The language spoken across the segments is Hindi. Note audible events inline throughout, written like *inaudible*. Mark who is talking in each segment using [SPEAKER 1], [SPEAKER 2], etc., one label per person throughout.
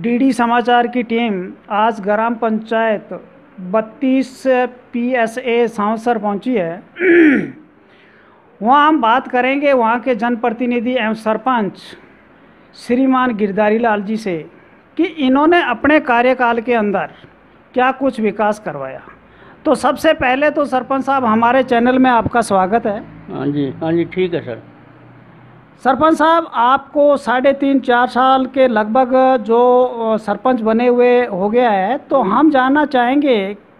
[SPEAKER 1] समाचार की टीम आज ग्राम पंचायत बत्तीस पी एस ए सांसर पहुँची है। *clears throat* वहाँ हम बात करेंगे, वहाँ के जनप्रतिनिधि एवं सरपंच श्रीमान गिरधारी लाल जी से कि इन्होंने अपने कार्यकाल के अंदर क्या कुछ विकास करवाया। तो सबसे पहले तो सरपंच साहब, हमारे चैनल में आपका स्वागत है।
[SPEAKER 2] हाँ जी हाँ जी, ठीक है सर।
[SPEAKER 1] सरपंच साहब आपको साढ़े तीन चार साल के लगभग जो सरपंच बने हुए हो गया है तो हम जानना चाहेंगे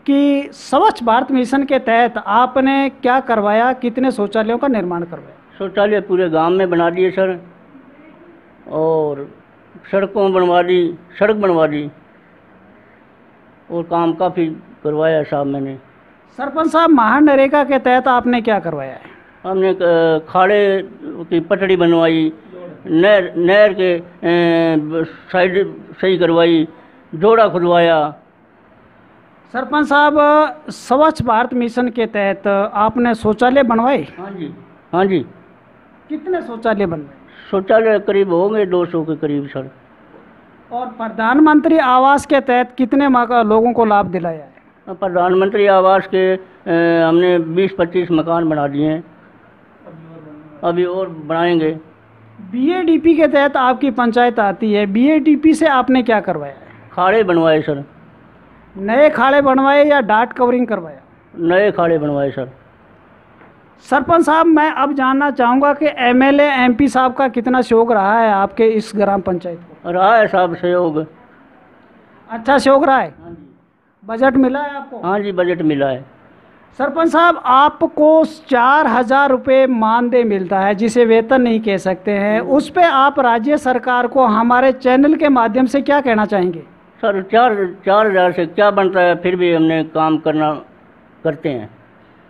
[SPEAKER 1] कि स्वच्छ भारत मिशन के तहत आपने क्या करवाया कितने शौचालयों का निर्माण करवाया?
[SPEAKER 2] शौचालय पूरे गाँव में बना दिए सर। और सड़कों बनवा दी सड़क बनवा दी। और काम काफ़ी करवाया साहब मैंने।
[SPEAKER 1] सरपंच साहब महानरेगा के तहत आपने क्या करवाया है?
[SPEAKER 2] हमने खाड़े की पटड़ी बनवाई नहर नहर के साइड सही करवाई जोड़ा खुदवाया।
[SPEAKER 1] सरपंच साहब स्वच्छ भारत मिशन के तहत आपने शौचालय बनवाए?
[SPEAKER 2] हाँ जी हाँ जी।
[SPEAKER 1] कितने शौचालय बनवाए?
[SPEAKER 2] शौचालय करीब होंगे दो सौ के करीब सर।
[SPEAKER 1] और प्रधानमंत्री आवास के तहत कितने लोगों को लाभ दिलाया है?
[SPEAKER 2] प्रधानमंत्री आवास के हमने 20-25 मकान बना दिए हैं। अभी और बनाएँगे
[SPEAKER 1] बीएडीपी के तहत आपकी पंचायत आती है। बीएडीपी से आपने क्या करवाया है?
[SPEAKER 2] खाड़े बनवाए सर।
[SPEAKER 1] नए खाड़े बनवाए या डाट कवरिंग करवाया?
[SPEAKER 2] नए खाड़े बनवाए सर।
[SPEAKER 1] सरपंच साहब मैं अब जानना चाहूँगा कि एमएलए एमपी साहब का कितना सहयोग रहा है आपके इस ग्राम पंचायत को
[SPEAKER 2] रहा है साहब सहयोग
[SPEAKER 1] अच्छा सहयोग रहा है?
[SPEAKER 2] हाँ
[SPEAKER 1] बजट मिला है आपको?
[SPEAKER 2] हाँ जी बजट मिला है।
[SPEAKER 1] सरपंच साहब आपको चार हज़ार रुपये मानदेय मिलता है जिसे वेतन नहीं कह सकते हैं। उस पर आप राज्य सरकार को हमारे चैनल के माध्यम से क्या कहना चाहेंगे?
[SPEAKER 2] सर चार चार हज़ार से क्या बनता है फिर भी हमने काम करना करते हैं।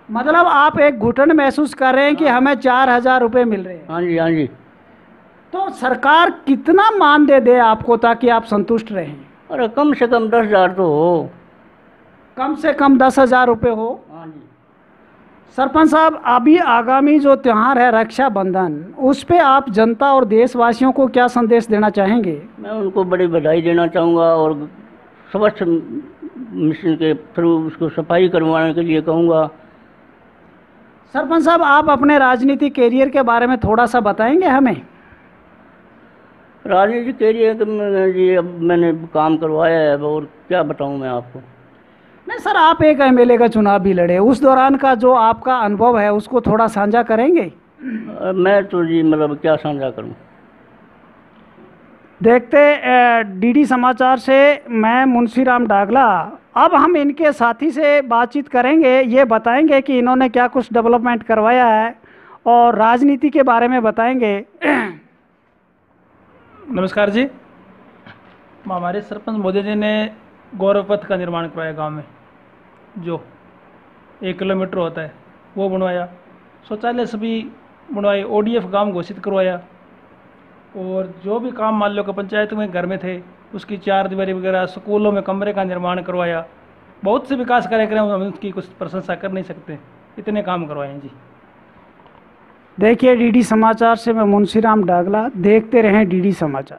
[SPEAKER 1] मतलब आप एक घुटन महसूस कर रहे हैं कि हमें चार हज़ार रुपये मिल रहे हैं।
[SPEAKER 2] हाँ जी हाँ जी।
[SPEAKER 1] तो सरकार कितना मानदेय दे आपको ताकि आप संतुष्ट रहें?
[SPEAKER 2] अरे कम से कम दस हज़ार तो हो।
[SPEAKER 1] कम से कम दस हज़ार रुपये हो। सरपंच साहब अभी आगामी जो त्यौहार है रक्षाबंधन उस पे आप जनता और देशवासियों को क्या संदेश देना चाहेंगे?
[SPEAKER 2] मैं उनको बड़ी बधाई देना चाहूँगा और स्वच्छ मिशन के थ्रू उसको सफ़ाई करवाने के लिए कहूँगा।
[SPEAKER 1] सरपंच साहब आप अपने राजनीतिक कैरियर के बारे में थोड़ा सा बताएँगे हमें?
[SPEAKER 2] राजनीति के लिए तो जी अब मैंने काम करवाया है और क्या बताऊँ मैं आपको?
[SPEAKER 1] नहीं सर आप एक एमएलए का चुनाव भी लड़े। उस दौरान का जो आपका अनुभव है उसको थोड़ा साझा करेंगे?
[SPEAKER 2] मैं तो जी मतलब क्या साझा करूँ?
[SPEAKER 1] देखते डीडी समाचार से मैं मुंशीराम डागला। अब हम इनके साथी से बातचीत करेंगे ये बताएँगे कि इन्होंने क्या कुछ डेवलपमेंट करवाया है और राजनीति के बारे में बताएँगे।
[SPEAKER 3] नमस्कार जी। हमारे सरपंच मोदी जी ने गौरव पथ का निर्माण करवाया गाँव में। जो एक किलोमीटर होता है, वो बनवाया। शौचालय सभी बनवाए ओडीएफ गाँव घोषित करवाया। और जो भी काम मान लो कि पंचायत में, घर में थे, उसकी चार दीवारी वगैरह, स्कूलों में कमरे का निर्माण करवाया। बहुत से विकास कार्यक्रम हम उसकी कुछ प्रशंसा कर नहीं सकते। इतने काम करवाए जी।
[SPEAKER 1] देखिए डीडी समाचार से मैं मुंशीराम डागला, देखते रहें डीडी समाचार।